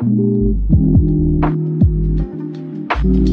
Thank you.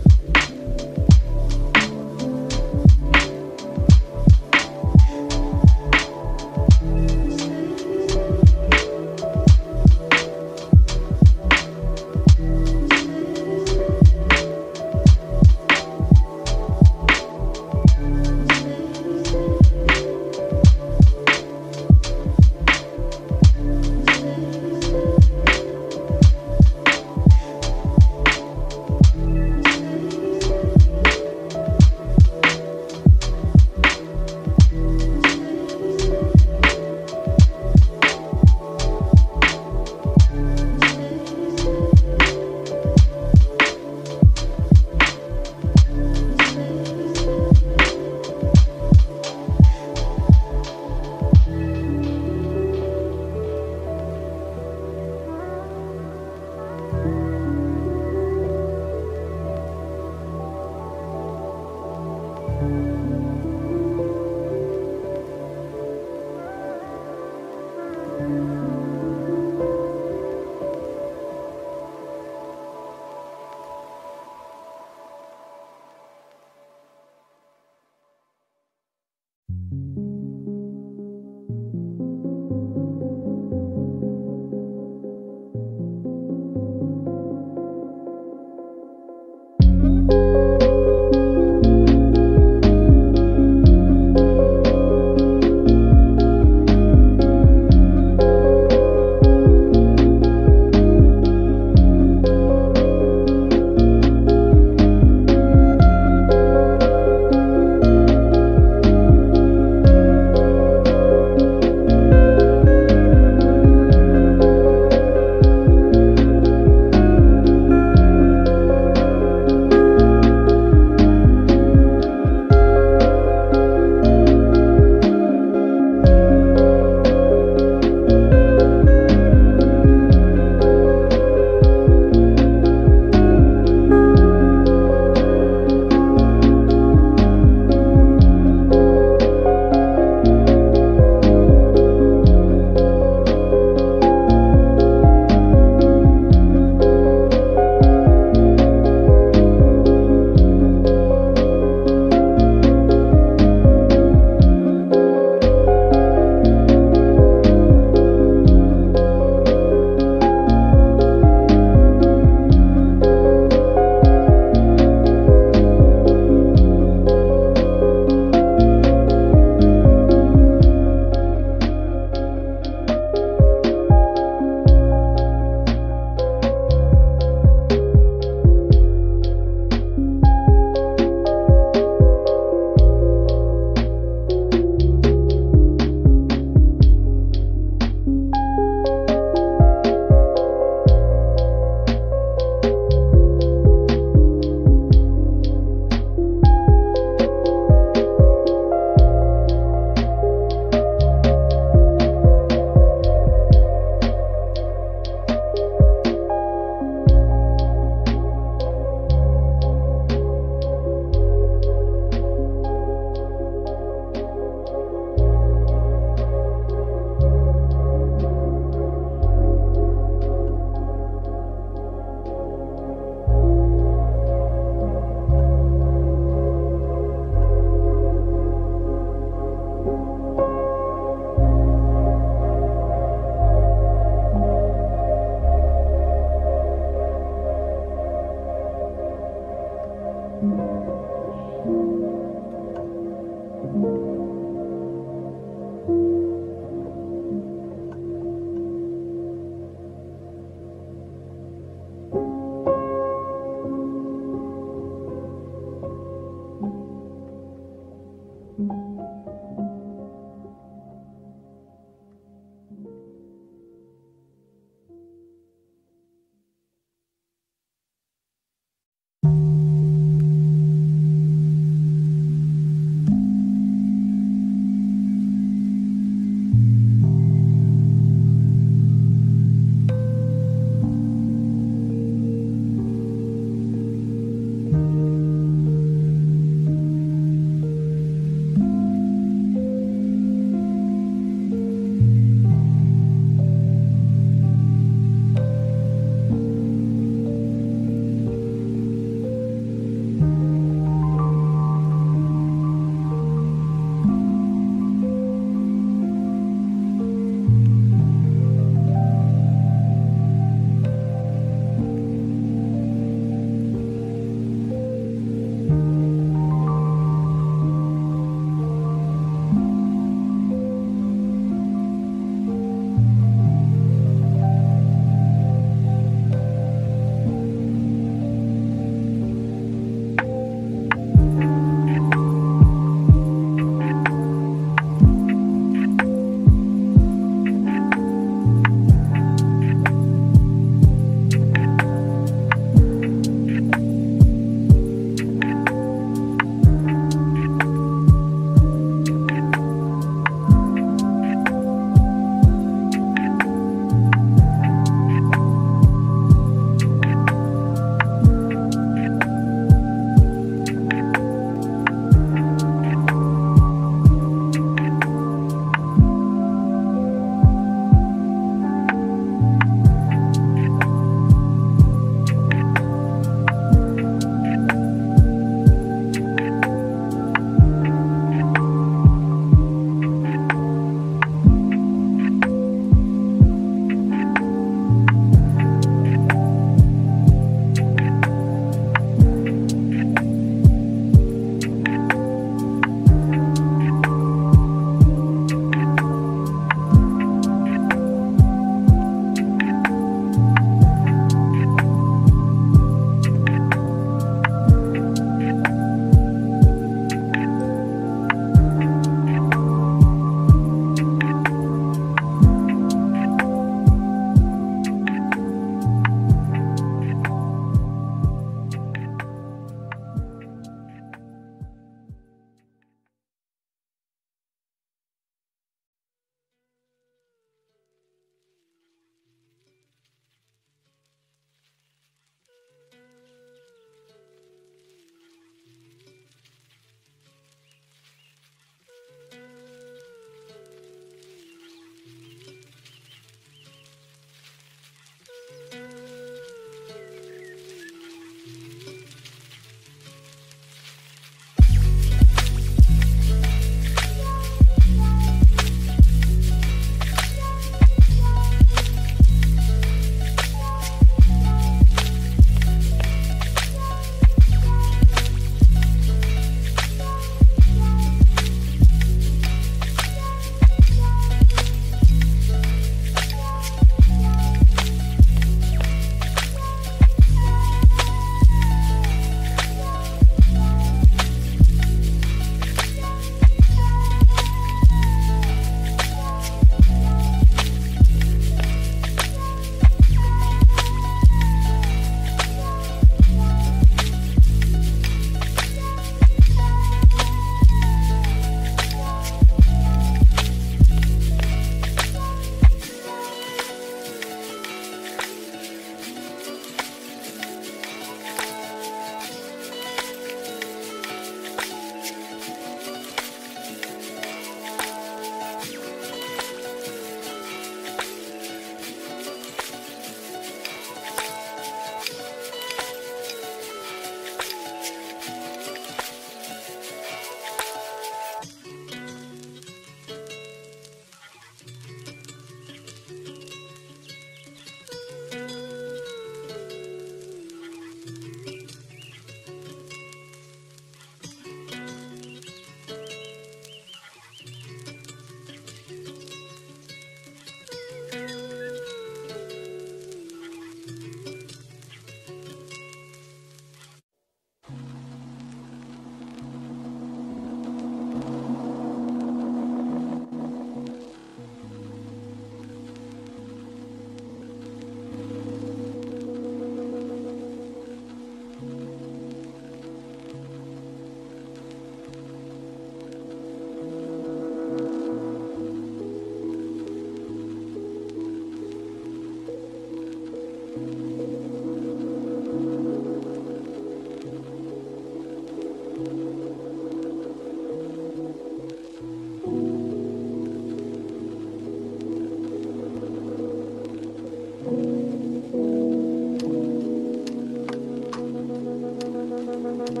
Thank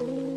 you.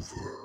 Over.